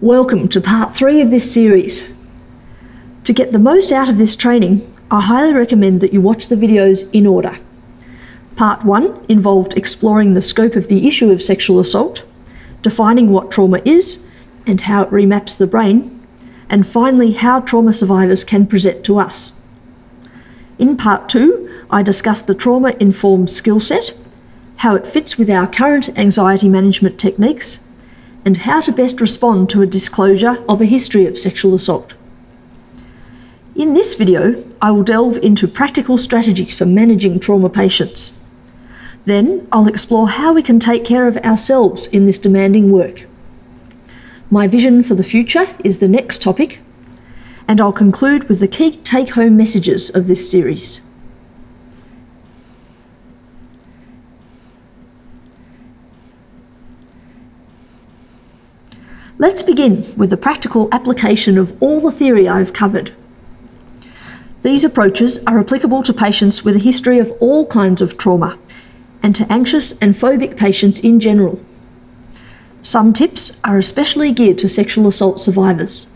Welcome to part three of this series. To get the most out of this training, I highly recommend that you watch the videos in order. Part one involved exploring the scope of the issue of sexual assault, defining what trauma is and how it remaps the brain, and finally how trauma survivors can present to us. In part two, I discussed the trauma informed skill set how it fits with our current anxiety management techniques, and how to best respond to a disclosure of a history of sexual assault. In this video, I will delve into practical strategies for managing trauma patients. Then, I'll explore how we can take care of ourselves in this demanding work. My vision for the future is the next topic, and I'll conclude with the key take home messages of this series. Let's begin with the practical application of all the theory I've covered. These approaches are applicable to patients with a history of all kinds of trauma and to anxious and phobic patients in general. Some tips are especially geared to sexual assault survivors.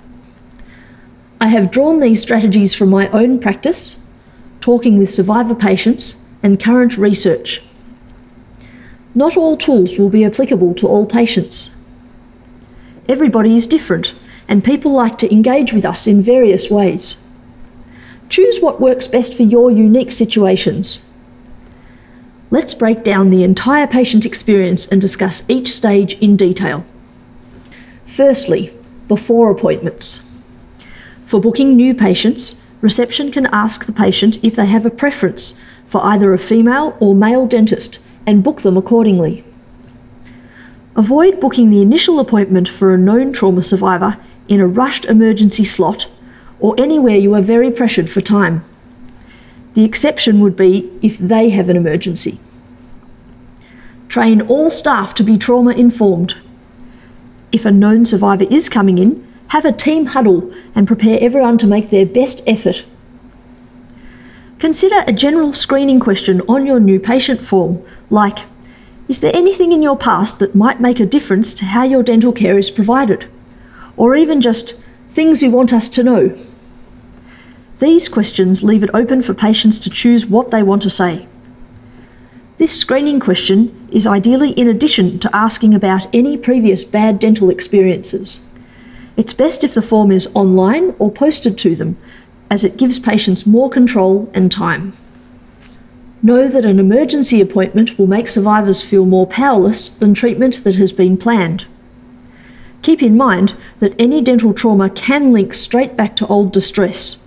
I have drawn these strategies from my own practice, talking with survivor patients, and current research. Not all tools will be applicable to all patients. Everybody is different, and people like to engage with us in various ways. Choose what works best for your unique situations. Let's break down the entire patient experience and discuss each stage in detail. Firstly, before appointments. For booking new patients, reception can ask the patient if they have a preference for either a female or male dentist and book them accordingly. Avoid booking the initial appointment for a known trauma survivor in a rushed emergency slot or anywhere you are very pressured for time. The exception would be if they have an emergency. Train all staff to be trauma informed. If a known survivor is coming in, have a team huddle and prepare everyone to make their best effort. Consider a general screening question on your new patient form, like is there anything in your past that might make a difference to how your dental care is provided? Or even just things you want us to know? These questions leave it open for patients to choose what they want to say. This screening question is ideally in addition to asking about any previous bad dental experiences. It's best if the form is online or posted to them, as it gives patients more control and time. Know that an emergency appointment will make survivors feel more powerless than treatment that has been planned. Keep in mind that any dental trauma can link straight back to old distress.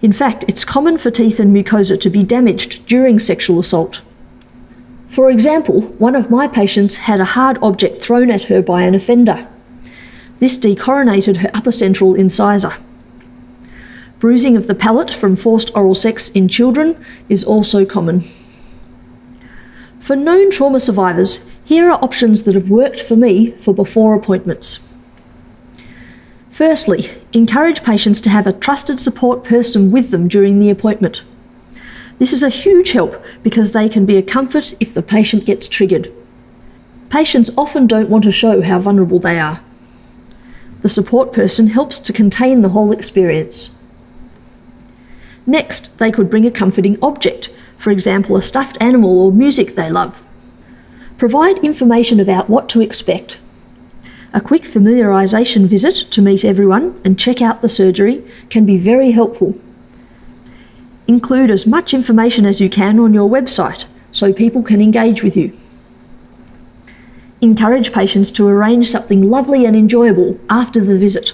In fact, it's common for teeth and mucosa to be damaged during sexual assault. For example, one of my patients had a hard object thrown at her by an offender. This decoronated her upper central incisor. Bruising of the palate from forced oral sex in children is also common. For known trauma survivors, here are options that have worked for me for before appointments. Firstly, encourage patients to have a trusted support person with them during the appointment. This is a huge help because they can be a comfort if the patient gets triggered. Patients often don't want to show how vulnerable they are. The support person helps to contain the whole experience. Next, they could bring a comforting object, for example, a stuffed animal or music they love. Provide information about what to expect. A quick familiarisation visit to meet everyone and check out the surgery can be very helpful. Include as much information as you can on your website so people can engage with you. Encourage patients to arrange something lovely and enjoyable after the visit.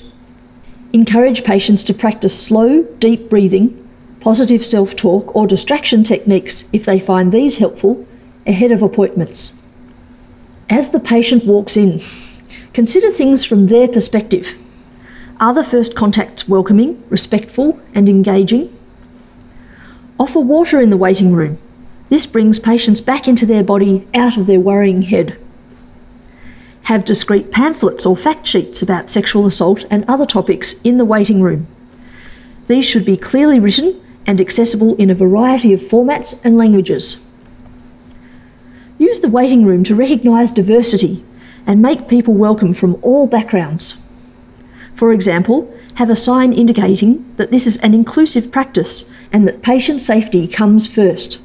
Encourage patients to practice slow, deep breathing positive self talk, or distraction techniques if they find these helpful ahead of appointments. As the patient walks in, consider things from their perspective. Are the first contacts welcoming, respectful, and engaging? Offer water in the waiting room. This brings patients back into their body out of their worrying head. Have discreet pamphlets or fact sheets about sexual assault and other topics in the waiting room. These should be clearly written and accessible in a variety of formats and languages. Use the waiting room to recognise diversity and make people welcome from all backgrounds. For example, have a sign indicating that this is an inclusive practice and that patient safety comes first.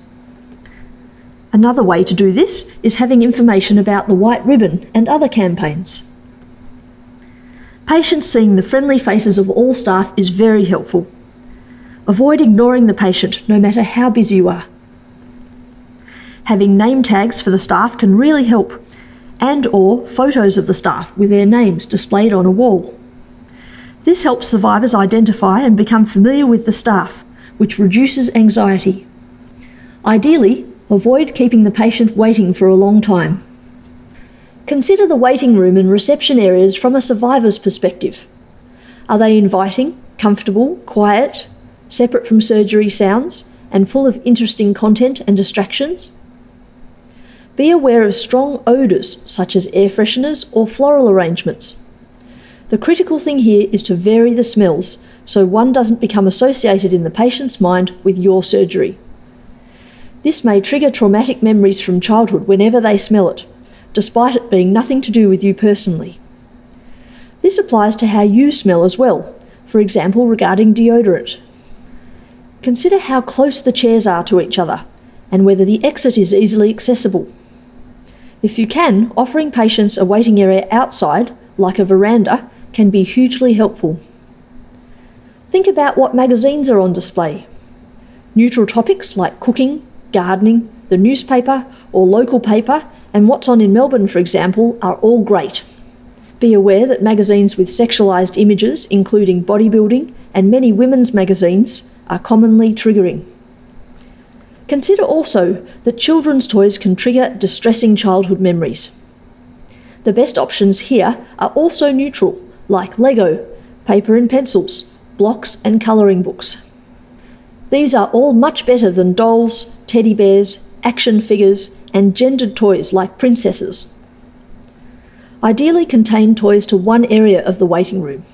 Another way to do this is having information about the white ribbon and other campaigns. Patients seeing the friendly faces of all staff is very helpful. Avoid ignoring the patient no matter how busy you are. Having name tags for the staff can really help and or photos of the staff with their names displayed on a wall. This helps survivors identify and become familiar with the staff, which reduces anxiety. Ideally, avoid keeping the patient waiting for a long time. Consider the waiting room and reception areas from a survivor's perspective. Are they inviting, comfortable, quiet, separate from surgery sounds, and full of interesting content and distractions? Be aware of strong odours such as air fresheners or floral arrangements. The critical thing here is to vary the smells so one doesn't become associated in the patient's mind with your surgery. This may trigger traumatic memories from childhood whenever they smell it, despite it being nothing to do with you personally. This applies to how you smell as well, for example, regarding deodorant. Consider how close the chairs are to each other and whether the exit is easily accessible. If you can, offering patients a waiting area outside, like a veranda, can be hugely helpful. Think about what magazines are on display. Neutral topics like cooking, gardening, the newspaper, or local paper, and what's on in Melbourne, for example, are all great. Be aware that magazines with sexualised images, including bodybuilding and many women's magazines, are commonly triggering. Consider also that children's toys can trigger distressing childhood memories. The best options here are also neutral, like Lego, paper and pencils, blocks and colouring books. These are all much better than dolls, teddy bears, action figures, and gendered toys like princesses. Ideally contain toys to one area of the waiting room.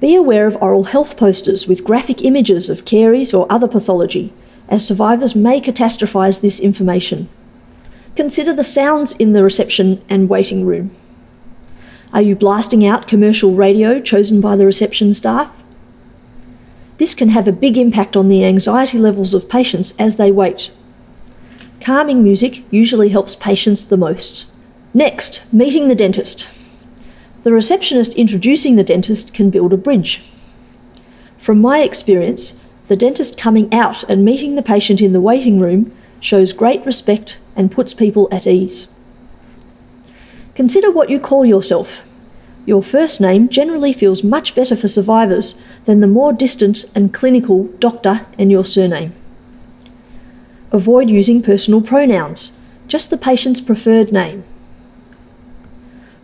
Be aware of oral health posters with graphic images of caries or other pathology, as survivors may catastrophise this information. Consider the sounds in the reception and waiting room. Are you blasting out commercial radio chosen by the reception staff? This can have a big impact on the anxiety levels of patients as they wait. Calming music usually helps patients the most. Next, meeting the dentist the receptionist introducing the dentist can build a bridge. From my experience, the dentist coming out and meeting the patient in the waiting room shows great respect and puts people at ease. Consider what you call yourself. Your first name generally feels much better for survivors than the more distant and clinical doctor and your surname. Avoid using personal pronouns, just the patient's preferred name.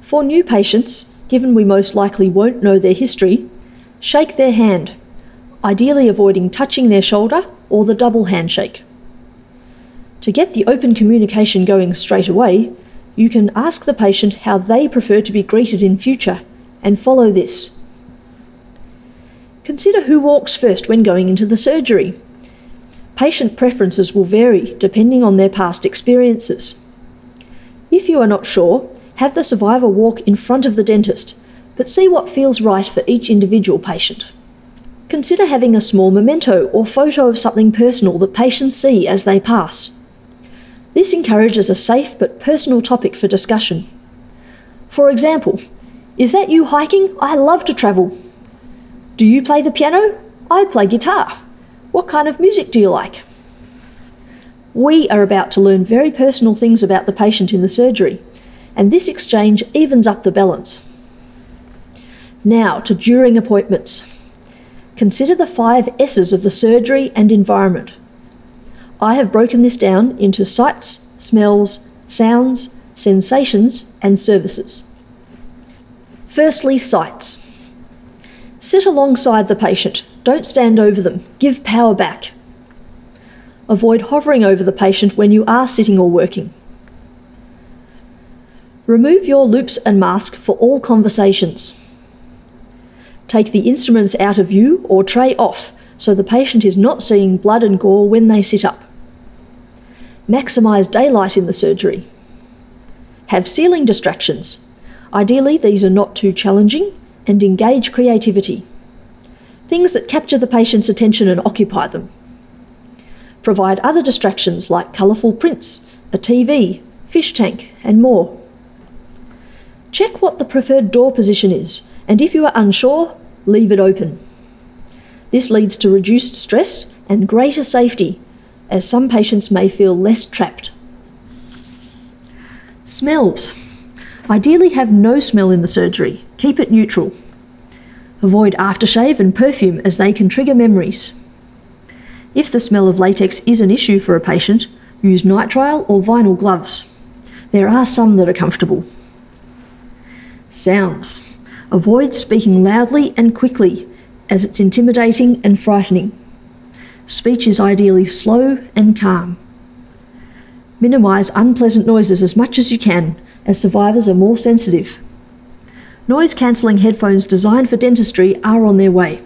For new patients, given we most likely won't know their history, shake their hand, ideally avoiding touching their shoulder or the double handshake. To get the open communication going straight away, you can ask the patient how they prefer to be greeted in future and follow this. Consider who walks first when going into the surgery. Patient preferences will vary depending on their past experiences. If you are not sure, have the survivor walk in front of the dentist, but see what feels right for each individual patient. Consider having a small memento or photo of something personal that patients see as they pass. This encourages a safe but personal topic for discussion. For example, is that you hiking? I love to travel. Do you play the piano? I play guitar. What kind of music do you like? We are about to learn very personal things about the patient in the surgery, and this exchange evens up the balance. Now to during appointments. Consider the five S's of the surgery and environment. I have broken this down into sights, smells, sounds, sensations, and services. Firstly, sights. Sit alongside the patient, don't stand over them, give power back. Avoid hovering over the patient when you are sitting or working. Remove your loupes and mask for all conversations. Take the instruments out of view or tray off so the patient is not seeing blood and gore when they sit up. Maximise daylight in the surgery. Have ceiling distractions. Ideally, these are not too challenging and engage creativity. Things that capture the patient's attention and occupy them. Provide other distractions like colourful prints, a TV, fish tank, and more. Check what the preferred door position is, and if you are unsure, leave it open. This leads to reduced stress and greater safety, as some patients may feel less trapped. Smells. Ideally, have no smell in the surgery. Keep it neutral. Avoid aftershave and perfume as they can trigger memories. If the smell of latex is an issue for a patient, use nitrile or vinyl gloves. There are some that are comfortable. Sounds. Avoid speaking loudly and quickly as it's intimidating and frightening. Speech is ideally slow and calm. Minimise unpleasant noises as much as you can, as survivors are more sensitive. Noise cancelling headphones designed for dentistry are on their way.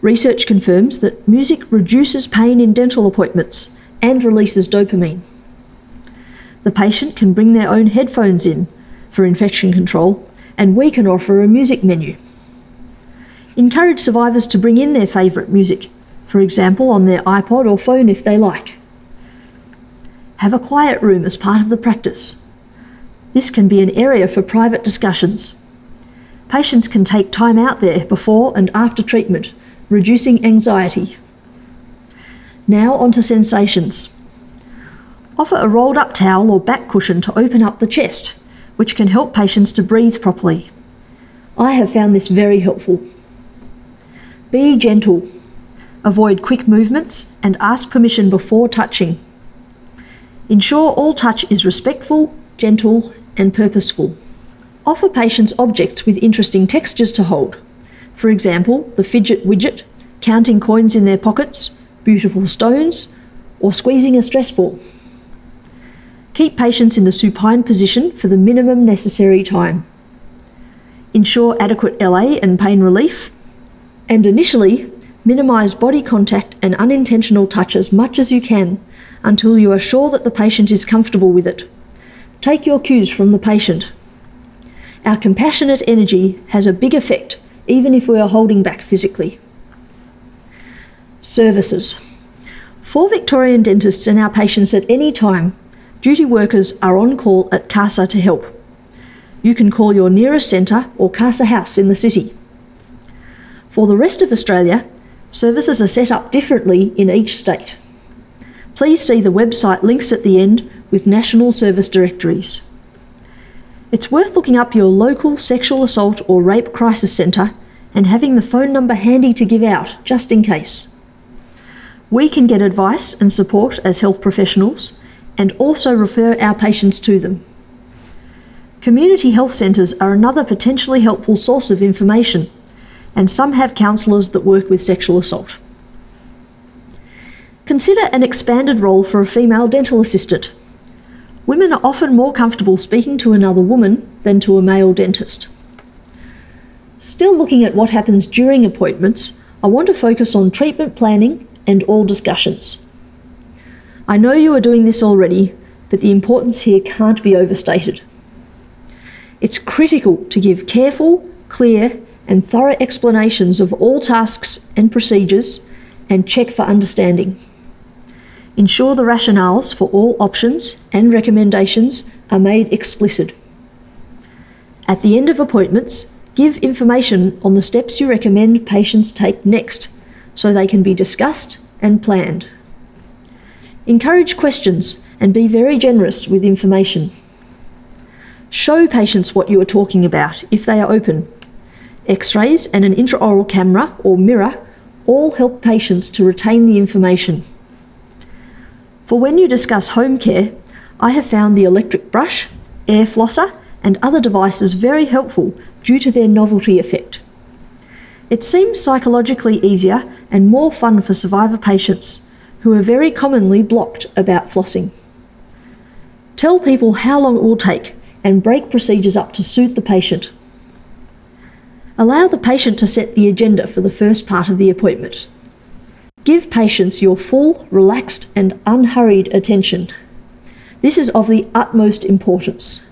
Research confirms that music reduces pain in dental appointments and releases dopamine. The patient can bring their own headphones in for infection control, and we can offer a music menu. Encourage survivors to bring in their favourite music, for example on their iPod or phone if they like. Have a quiet room as part of the practice. This can be an area for private discussions. Patients can take time out there before and after treatment, reducing anxiety. Now onto sensations. Offer a rolled up towel or back cushion to open up the chest, which can help patients to breathe properly. I have found this very helpful. Be gentle. Avoid quick movements and ask permission before touching. Ensure all touch is respectful, gentle, and purposeful. Offer patients objects with interesting textures to hold. For example, the fidget widget, counting coins in their pockets, beautiful stones, or squeezing a stress ball. Keep patients in the supine position for the minimum necessary time. Ensure adequate LA and pain relief. And initially, minimise body contact and unintentional touch as much as you can until you are sure that the patient is comfortable with it. Take your cues from the patient. Our compassionate energy has a big effect even if we are holding back physically. Services. For Victorian dentists and our patients at any time, duty workers are on call at CASA to help. You can call your nearest centre or CASA house in the city. For the rest of Australia, services are set up differently in each state. Please see the website links at the end with national service directories. It's worth looking up your local sexual assault or rape crisis centre and having the phone number handy to give out, just in case. We can get advice and support as health professionals and also refer our patients to them. Community health centres are another potentially helpful source of information, and some have counsellors that work with sexual assault. Consider an expanded role for a female dental assistant. Women are often more comfortable speaking to another woman than to a male dentist. Still looking at what happens during appointments, I want to focus on treatment planning and all discussions. I know you are doing this already, but the importance here can't be overstated. It's critical to give careful, clear, and thorough explanations of all tasks and procedures and check for understanding. Ensure the rationales for all options and recommendations are made explicit. At the end of appointments, give information on the steps you recommend patients take next so they can be discussed and planned. Encourage questions and be very generous with information. Show patients what you are talking about if they are open. X-rays and an intraoral camera or mirror all help patients to retain the information. For when you discuss home care, I have found the electric brush, air flosser, and other devices very helpful due to their novelty effect. It seems psychologically easier and more fun for survivor patients who are very commonly blocked about flossing. Tell people how long it will take and break procedures up to suit the patient. Allow the patient to set the agenda for the first part of the appointment. Give patients your full, relaxed, and unhurried attention. This is of the utmost importance.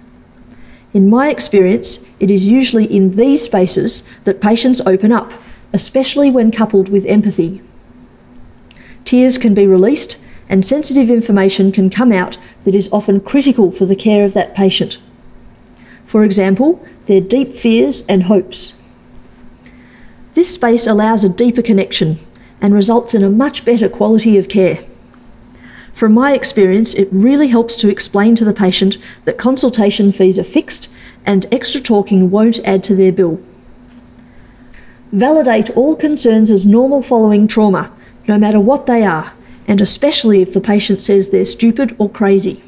In my experience, it is usually in these spaces that patients open up, especially when coupled with empathy. Tears can be released and sensitive information can come out that is often critical for the care of that patient. For example, their deep fears and hopes. This space allows a deeper connection and results in a much better quality of care. From my experience, it really helps to explain to the patient that consultation fees are fixed and extra talking won't add to their bill. Validate all concerns as normal following trauma, no matter what they are, and especially if the patient says they're stupid or crazy.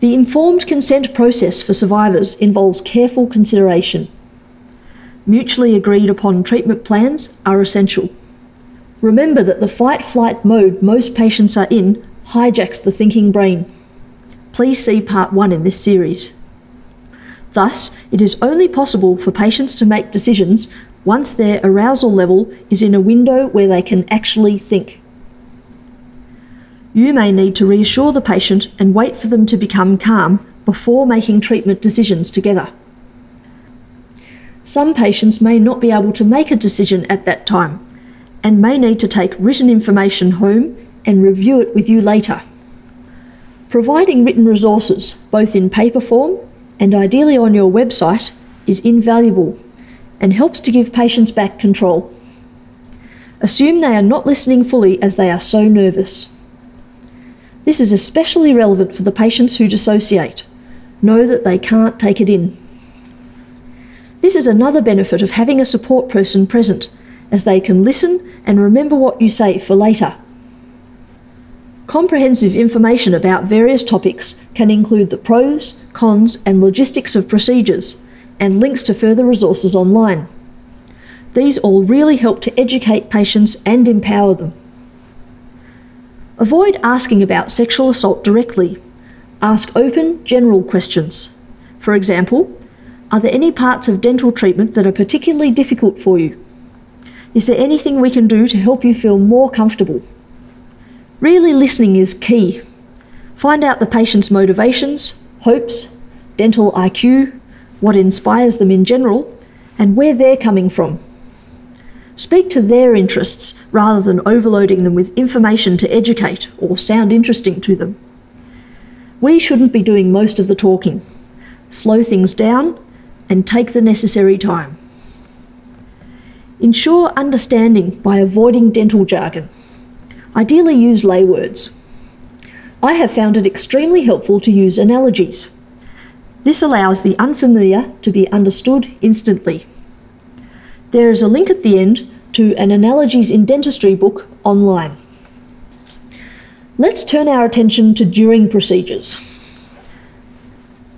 The informed consent process for survivors involves careful consideration. Mutually agreed upon treatment plans are essential. Remember that the fight flight mode most patients are in hijacks the thinking brain. Please see part 1 in this series. Thus, it is only possible for patients to make decisions once their arousal level is in a window where they can actually think. You may need to reassure the patient and wait for them to become calm before making treatment decisions together. Some patients may not be able to make a decision at that time and may need to take written information home and review it with you later. Providing written resources, both in paper form and ideally on your website, is invaluable and helps to give patients back control. Assume they are not listening fully as they are so nervous. This is especially relevant for the patients who dissociate. Know that they can't take it in. This is another benefit of having a support person present as they can listen and remember what you say for later. Comprehensive information about various topics can include the pros, cons, and logistics of procedures, and links to further resources online. These all really help to educate patients and empower them. Avoid asking about sexual assault directly. Ask open, general questions. For example, are there any parts of dental treatment that are particularly difficult for you? Is there anything we can do to help you feel more comfortable? Really listening is key. Find out the patient's motivations, hopes, dental IQ, what inspires them in general, and where they're coming from. Speak to their interests rather than overloading them with information to educate or sound interesting to them. We shouldn't be doing most of the talking. Slow things down and take the necessary time. Ensure understanding by avoiding dental jargon. Ideally use lay words. I have found it extremely helpful to use analogies. This allows the unfamiliar to be understood instantly. There is a link at the end to an Analogies in Dentistry book online. Let's turn our attention to during procedures.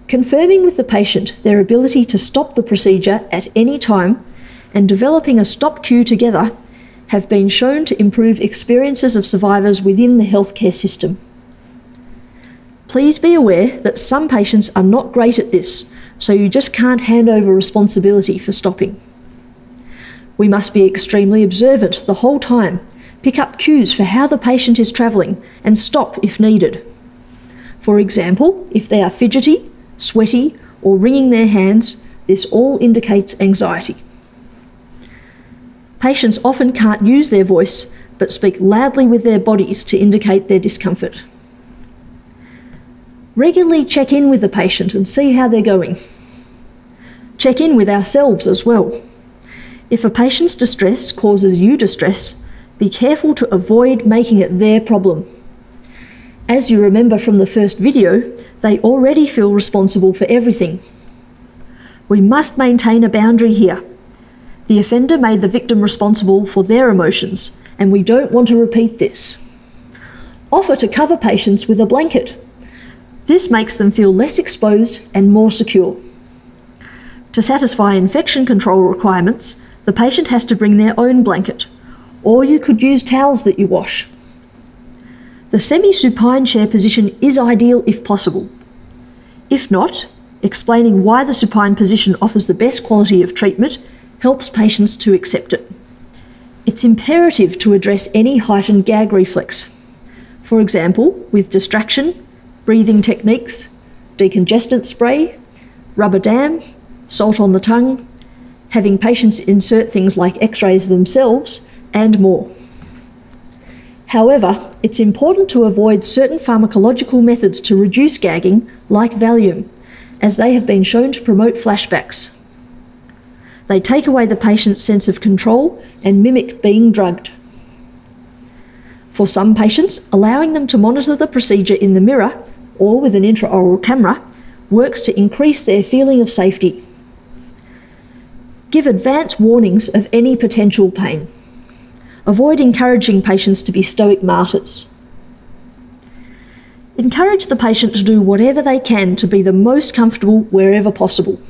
Confirming with the patient their ability to stop the procedure at any time and developing a stop cue together have been shown to improve experiences of survivors within the healthcare system. Please be aware that some patients are not great at this, so you just can't hand over responsibility for stopping. We must be extremely observant the whole time, pick up cues for how the patient is travelling, and stop if needed. For example, if they are fidgety, sweaty, or wringing their hands, this all indicates anxiety. Patients often can't use their voice but speak loudly with their bodies to indicate their discomfort. Regularly check in with the patient and see how they're going. Check in with ourselves as well. If a patient's distress causes you distress, be careful to avoid making it their problem. As you remember from the first video, they already feel responsible for everything. We must maintain a boundary here the offender made the victim responsible for their emotions, and we don't want to repeat this. Offer to cover patients with a blanket. This makes them feel less exposed and more secure. To satisfy infection control requirements, the patient has to bring their own blanket, or you could use towels that you wash. The semi supine chair position is ideal if possible. If not, explaining why the supine position offers the best quality of treatment helps patients to accept it. It's imperative to address any heightened gag reflex. For example, with distraction, breathing techniques, decongestant spray, rubber dam, salt on the tongue, having patients insert things like x rays themselves, and more. However, it's important to avoid certain pharmacological methods to reduce gagging, like Valium, as they have been shown to promote flashbacks. They take away the patient's sense of control and mimic being drugged. For some patients, allowing them to monitor the procedure in the mirror or with an intraoral camera works to increase their feeling of safety. Give advance warnings of any potential pain. Avoid encouraging patients to be stoic martyrs. Encourage the patient to do whatever they can to be the most comfortable wherever possible.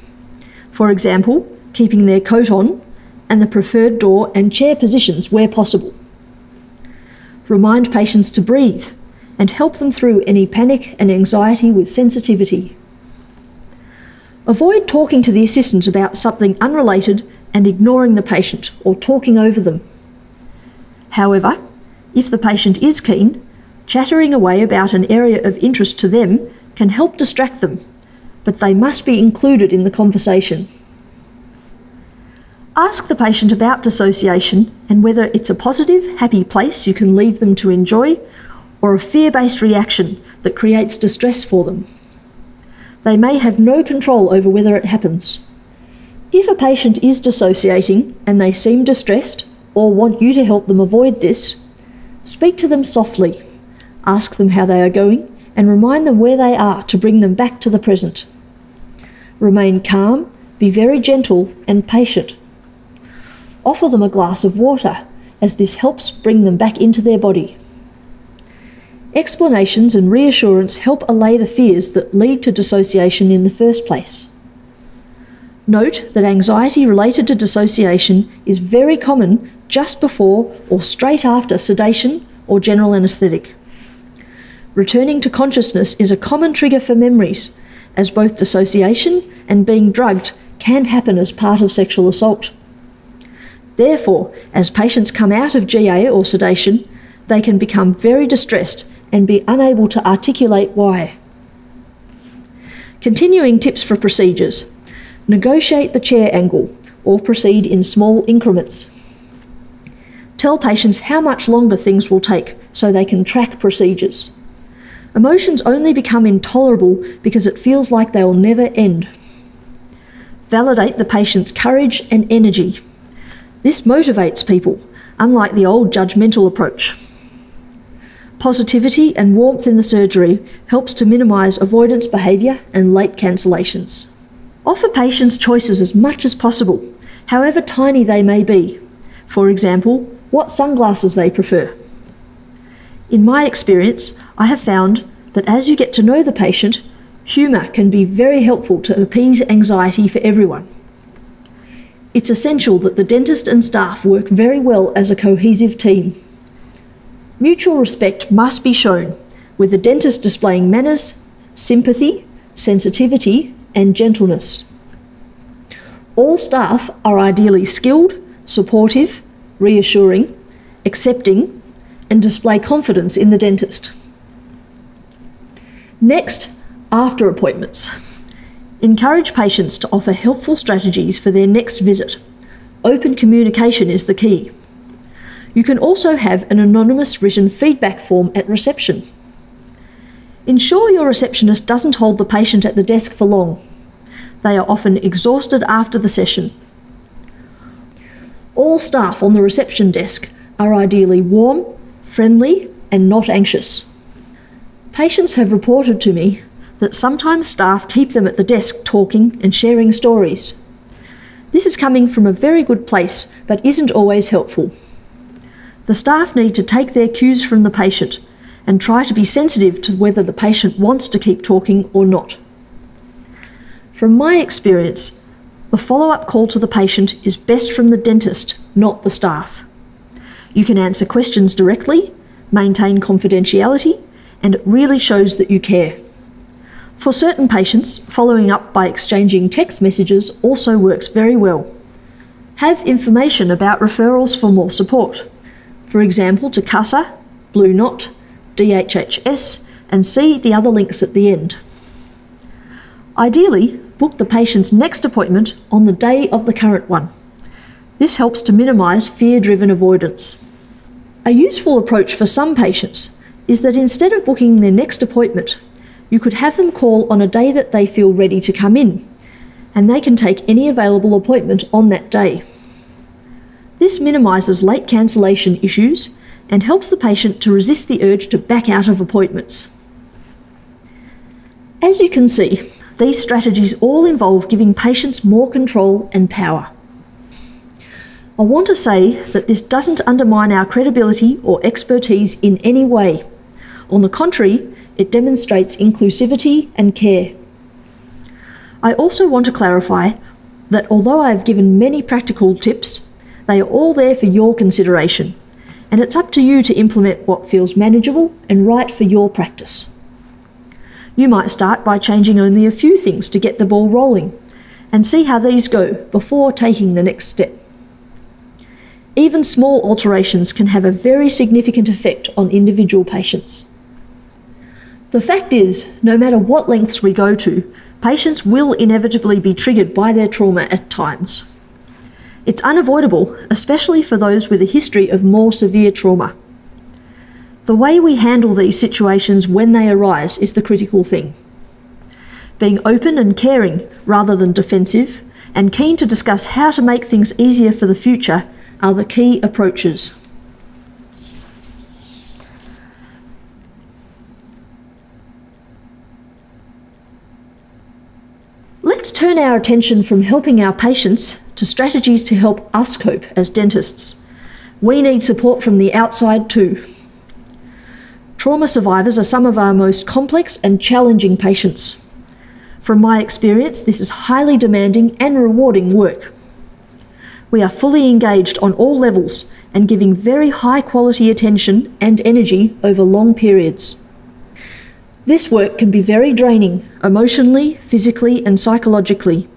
For example, keeping their coat on and the preferred door and chair positions where possible. Remind patients to breathe and help them through any panic and anxiety with sensitivity. Avoid talking to the assistant about something unrelated and ignoring the patient or talking over them. However, if the patient is keen, chattering away about an area of interest to them can help distract them, but they must be included in the conversation. Ask the patient about dissociation and whether it's a positive, happy place you can leave them to enjoy or a fear based reaction that creates distress for them. They may have no control over whether it happens. If a patient is dissociating and they seem distressed or want you to help them avoid this, speak to them softly, ask them how they are going, and remind them where they are to bring them back to the present. Remain calm, be very gentle and patient. Offer them a glass of water, as this helps bring them back into their body. Explanations and reassurance help allay the fears that lead to dissociation in the first place. Note that anxiety related to dissociation is very common just before or straight after sedation or general anaesthetic. Returning to consciousness is a common trigger for memories, as both dissociation and being drugged can happen as part of sexual assault. Therefore, as patients come out of GA or sedation, they can become very distressed and be unable to articulate why. Continuing tips for procedures negotiate the chair angle or proceed in small increments. Tell patients how much longer things will take so they can track procedures. Emotions only become intolerable because it feels like they will never end. Validate the patient's courage and energy. This motivates people, unlike the old judgmental approach. Positivity and warmth in the surgery helps to minimise avoidance behaviour and late cancellations. Offer patients choices as much as possible, however tiny they may be. For example, what sunglasses they prefer. In my experience, I have found that as you get to know the patient, humour can be very helpful to appease anxiety for everyone. It's essential that the dentist and staff work very well as a cohesive team. Mutual respect must be shown, with the dentist displaying manners, sympathy, sensitivity, and gentleness. All staff are ideally skilled, supportive, reassuring, accepting, and display confidence in the dentist. Next, after appointments. Encourage patients to offer helpful strategies for their next visit. Open communication is the key. You can also have an anonymous written feedback form at reception. Ensure your receptionist doesn't hold the patient at the desk for long. They are often exhausted after the session. All staff on the reception desk are ideally warm, friendly, and not anxious. Patients have reported to me that sometimes staff keep them at the desk talking and sharing stories. This is coming from a very good place, but isn't always helpful. The staff need to take their cues from the patient and try to be sensitive to whether the patient wants to keep talking or not. From my experience, the follow up call to the patient is best from the dentist, not the staff. You can answer questions directly, maintain confidentiality, and it really shows that you care. For certain patients, following up by exchanging text messages also works very well. Have information about referrals for more support for example to CASA, Blue Knot, DHHS, and see the other links at the end. Ideally, book the patient's next appointment on the day of the current one. This helps to minimise fear driven avoidance. A useful approach for some patients is that instead of booking their next appointment, you could have them call on a day that they feel ready to come in, and they can take any available appointment on that day. This minimises late cancellation issues and helps the patient to resist the urge to back out of appointments. As you can see, these strategies all involve giving patients more control and power. I want to say that this doesn't undermine our credibility or expertise in any way. On the contrary, it demonstrates inclusivity and care. I also want to clarify that although I have given many practical tips, they are all there for your consideration, and it's up to you to implement what feels manageable and right for your practice. You might start by changing only a few things to get the ball rolling and see how these go before taking the next step. Even small alterations can have a very significant effect on individual patients. The fact is, no matter what lengths we go to, patients will inevitably be triggered by their trauma at times. It's unavoidable, especially for those with a history of more severe trauma. The way we handle these situations when they arise is the critical thing. Being open and caring rather than defensive, and keen to discuss how to make things easier for the future are the key approaches. Let's turn our attention from helping our patients to strategies to help us cope as dentists. We need support from the outside too. Trauma survivors are some of our most complex and challenging patients. From my experience, this is highly demanding and rewarding work. We are fully engaged on all levels and giving very high quality attention and energy over long periods. This work can be very draining emotionally, physically, and psychologically,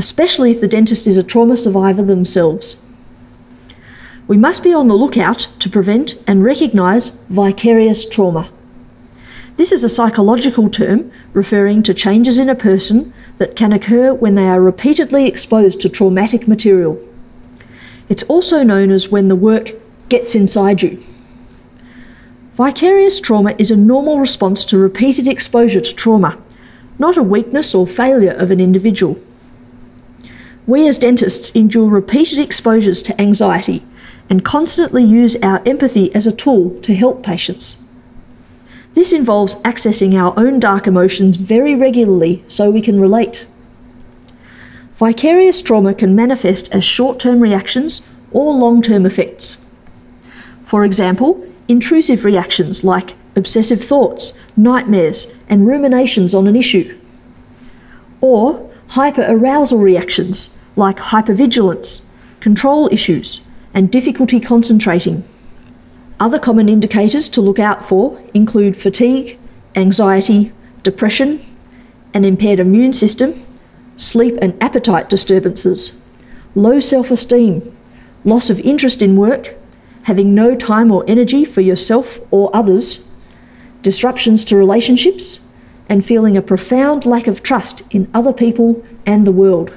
especially if the dentist is a trauma survivor themselves. We must be on the lookout to prevent and recognise vicarious trauma. This is a psychological term referring to changes in a person that can occur when they are repeatedly exposed to traumatic material. It's also known as when the work gets inside you. Vicarious trauma is a normal response to repeated exposure to trauma, not a weakness or failure of an individual. We as dentists endure repeated exposures to anxiety and constantly use our empathy as a tool to help patients. This involves accessing our own dark emotions very regularly so we can relate. Vicarious trauma can manifest as short term reactions or long term effects. For example, intrusive reactions like obsessive thoughts, nightmares, and ruminations on an issue. Or hyperarousal reactions like hypervigilance, control issues, and difficulty concentrating. Other common indicators to look out for include fatigue, anxiety, depression, an impaired immune system, sleep and appetite disturbances, low self esteem, loss of interest in work, having no time or energy for yourself or others, disruptions to relationships, and feeling a profound lack of trust in other people and the world.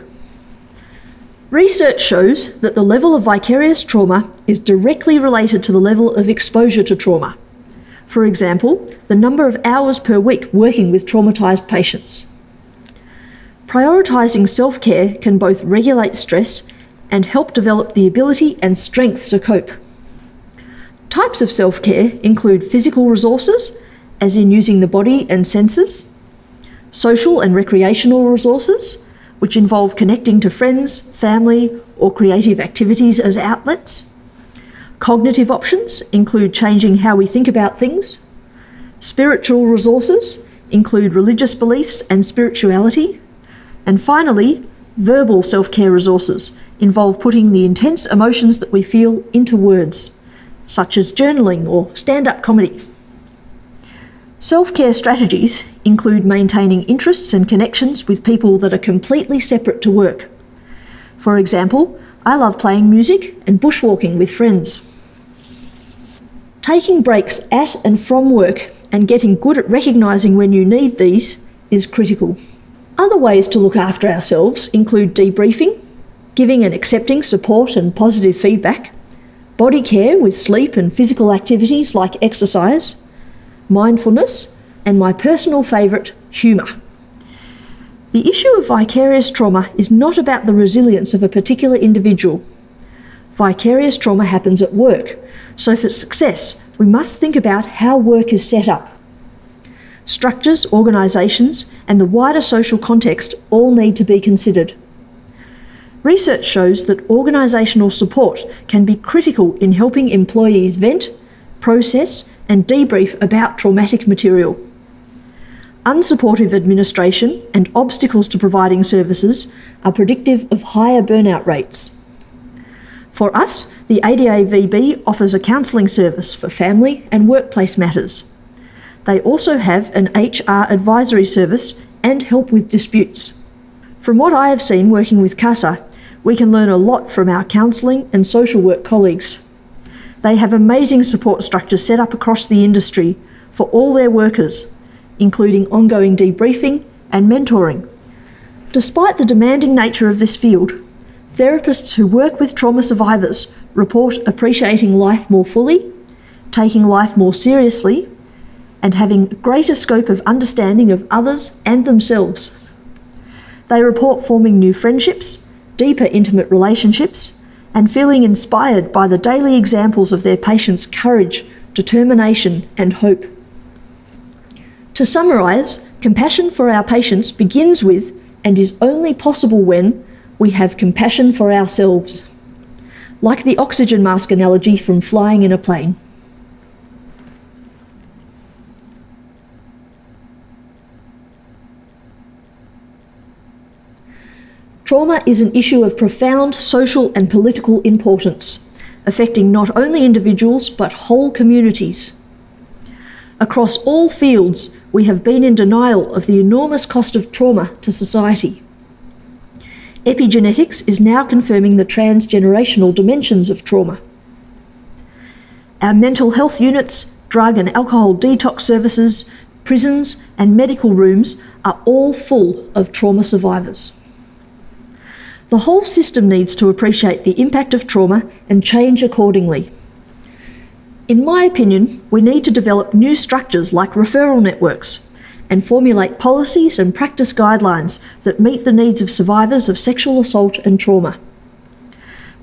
Research shows that the level of vicarious trauma is directly related to the level of exposure to trauma. For example, the number of hours per week working with traumatised patients. Prioritising self care can both regulate stress and help develop the ability and strength to cope. Types of self care include physical resources, as in using the body and senses, social and recreational resources, which involve connecting to friends, family, or creative activities as outlets. Cognitive options include changing how we think about things. Spiritual resources include religious beliefs and spirituality. And finally, verbal self care resources involve putting the intense emotions that we feel into words, such as journaling or stand up comedy. Self care strategies include maintaining interests and connections with people that are completely separate to work. For example, I love playing music and bushwalking with friends. Taking breaks at and from work and getting good at recognising when you need these is critical. Other ways to look after ourselves include debriefing, giving and accepting support and positive feedback, body care with sleep and physical activities like exercise, mindfulness, and my personal favourite, humour. The issue of vicarious trauma is not about the resilience of a particular individual. Vicarious trauma happens at work, so for success, we must think about how work is set up. Structures, organisations, and the wider social context all need to be considered. Research shows that organisational support can be critical in helping employees vent, process, and debrief about traumatic material. Unsupportive administration and obstacles to providing services are predictive of higher burnout rates. For us, the ADAVB offers a counselling service for family and workplace matters. They also have an HR advisory service and help with disputes. From what I have seen working with CASA, we can learn a lot from our counselling and social work colleagues. They have amazing support structures set up across the industry for all their workers, including ongoing debriefing and mentoring. Despite the demanding nature of this field, therapists who work with trauma survivors report appreciating life more fully, taking life more seriously, and having greater scope of understanding of others and themselves. They report forming new friendships, deeper intimate relationships, and feeling inspired by the daily examples of their patients' courage, determination, and hope. To summarise, compassion for our patients begins with and is only possible when we have compassion for ourselves. Like the oxygen mask analogy from flying in a plane. Trauma is an issue of profound social and political importance, affecting not only individuals but whole communities. Across all fields, we have been in denial of the enormous cost of trauma to society. Epigenetics is now confirming the transgenerational dimensions of trauma. Our mental health units, drug and alcohol detox services, prisons, and medical rooms are all full of trauma survivors. The whole system needs to appreciate the impact of trauma and change accordingly. In my opinion, we need to develop new structures like referral networks and formulate policies and practice guidelines that meet the needs of survivors of sexual assault and trauma.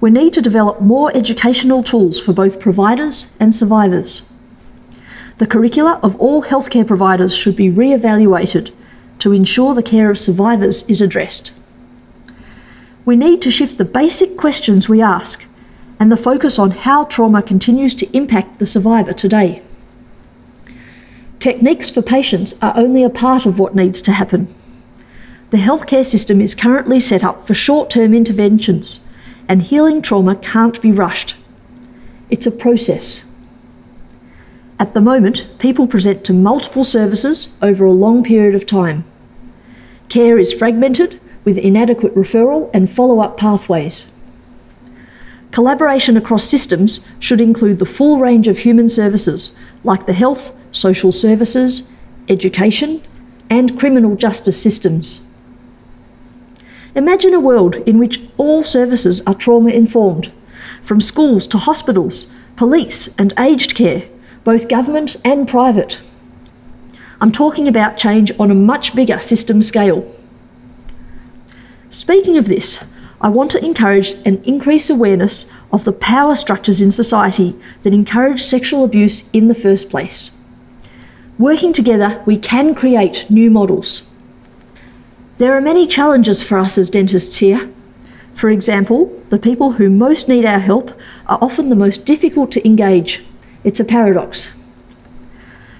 We need to develop more educational tools for both providers and survivors. The curricula of all healthcare providers should be re-evaluated to ensure the care of survivors is addressed we need to shift the basic questions we ask and the focus on how trauma continues to impact the survivor today. Techniques for patients are only a part of what needs to happen. The healthcare system is currently set up for short term interventions, and healing trauma can't be rushed. It's a process. At the moment, people present to multiple services over a long period of time. Care is fragmented with inadequate referral and follow up pathways. Collaboration across systems should include the full range of human services like the health, social services, education, and criminal justice systems. Imagine a world in which all services are trauma informed, from schools to hospitals, police, and aged care, both government and private. I'm talking about change on a much bigger system scale. Speaking of this, I want to encourage and increase awareness of the power structures in society that encourage sexual abuse in the first place. Working together, we can create new models. There are many challenges for us as dentists here. For example, the people who most need our help are often the most difficult to engage. It's a paradox.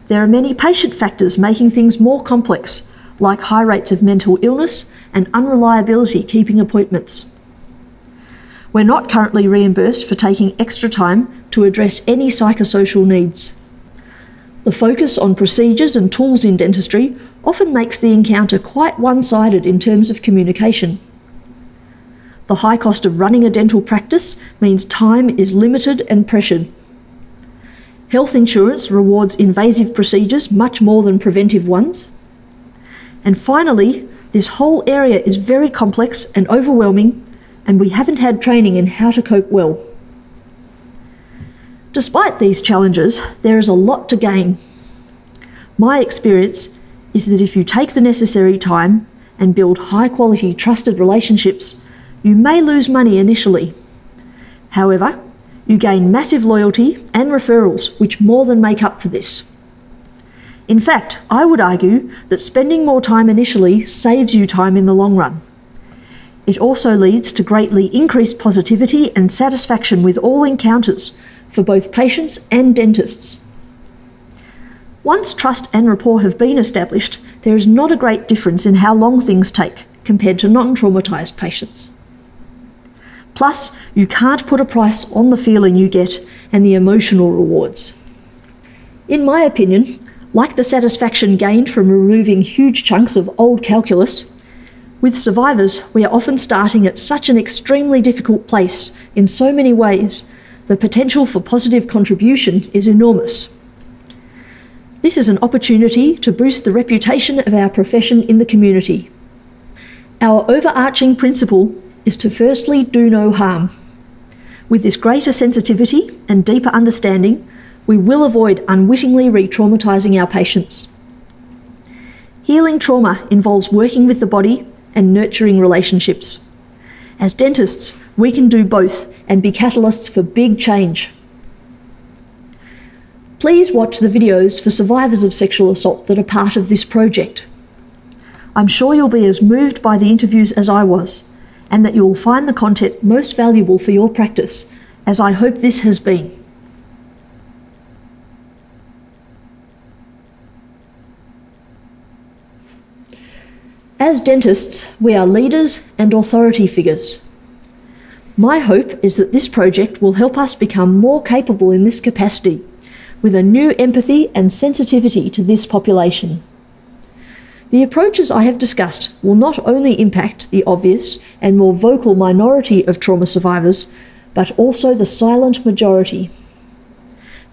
There are many patient factors making things more complex, like high rates of mental illness and unreliability keeping appointments. We're not currently reimbursed for taking extra time to address any psychosocial needs. The focus on procedures and tools in dentistry often makes the encounter quite one sided in terms of communication. The high cost of running a dental practice means time is limited and pressured. Health insurance rewards invasive procedures much more than preventive ones. And finally, This whole area is very complex and overwhelming, and we haven't had training in how to cope well. Despite these challenges, there is a lot to gain. My experience is that if you take the necessary time and build high quality, trusted relationships, you may lose money initially. However, you gain massive loyalty and referrals, which more than make up for this. In fact, I would argue that spending more time initially saves you time in the long run. It also leads to greatly increased positivity and satisfaction with all encounters for both patients and dentists. Once trust and rapport have been established, there is not a great difference in how long things take compared to non traumatised patients. Plus, you can't put a price on the feeling you get and the emotional rewards. In my opinion, like the satisfaction gained from removing huge chunks of old calculus, with survivors, we are often starting at such an extremely difficult place in so many ways, the potential for positive contribution is enormous. This is an opportunity to boost the reputation of our profession in the community. Our overarching principle is to firstly do no harm. With this greater sensitivity and deeper understanding, we will avoid unwittingly re traumatising our patients. Healing trauma involves working with the body and nurturing relationships. As dentists, we can do both and be catalysts for big change. Please watch the videos for survivors of sexual assault that are part of this project. I'm sure you'll be as moved by the interviews as I was, and that you will find the content most valuable for your practice, as I hope this has been. As dentists, we are leaders and authority figures. My hope is that this project will help us become more capable in this capacity, with a new empathy and sensitivity to this population. The approaches I have discussed will not only impact the obvious and more vocal minority of trauma survivors, but also the silent majority.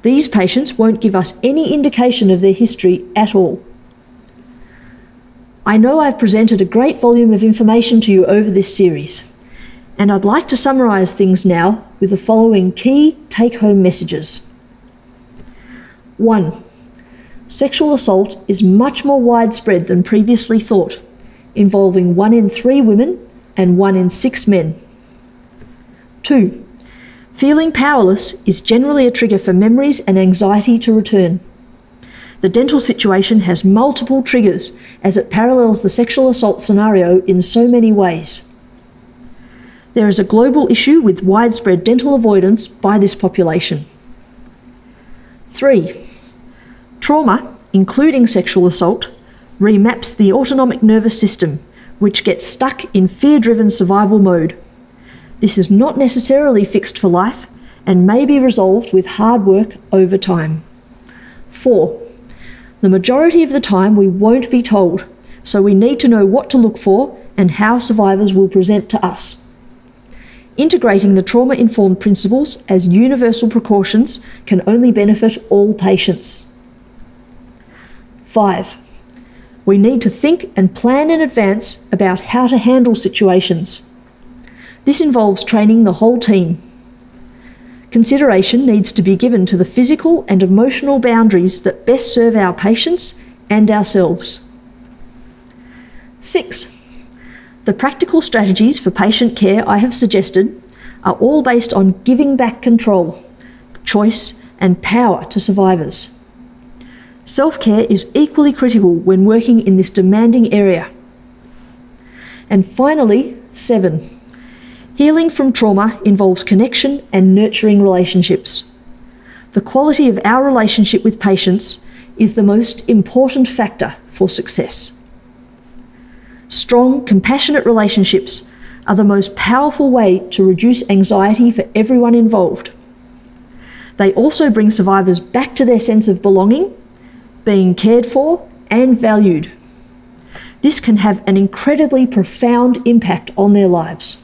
These patients won't give us any indication of their history at all. I know I've presented a great volume of information to you over this series, and I'd like to summarise things now with the following key take home messages. 1. Sexual assault is much more widespread than previously thought, involving 1 in 3 women and 1 in 6 men. 2. Feeling powerless is generally a trigger for memories and anxiety to return. The dental situation has multiple triggers as it parallels the sexual assault scenario in so many ways. There is a global issue with widespread dental avoidance by this population. 3. Trauma, including sexual assault, remaps the autonomic nervous system, which gets stuck in fear driven survival mode. This is not necessarily fixed for life and may be resolved with hard work over time. 4. The majority of the time, we won't be told, so we need to know what to look for and how survivors will present to us. Integrating the trauma informed principles as universal precautions can only benefit all patients. 5. We need to think and plan in advance about how to handle situations. This involves training the whole team, Consideration needs to be given to the physical and emotional boundaries that best serve our patients and ourselves. 6. The practical strategies for patient care I have suggested are all based on giving back control, choice, and power to survivors. Self care is equally critical when working in this demanding area. And finally, 7. Healing from trauma involves connection and nurturing relationships. The quality of our relationship with patients is the most important factor for success. Strong, compassionate relationships are the most powerful way to reduce anxiety for everyone involved. They also bring survivors back to their sense of belonging, being cared for, and valued. This can have an incredibly profound impact on their lives.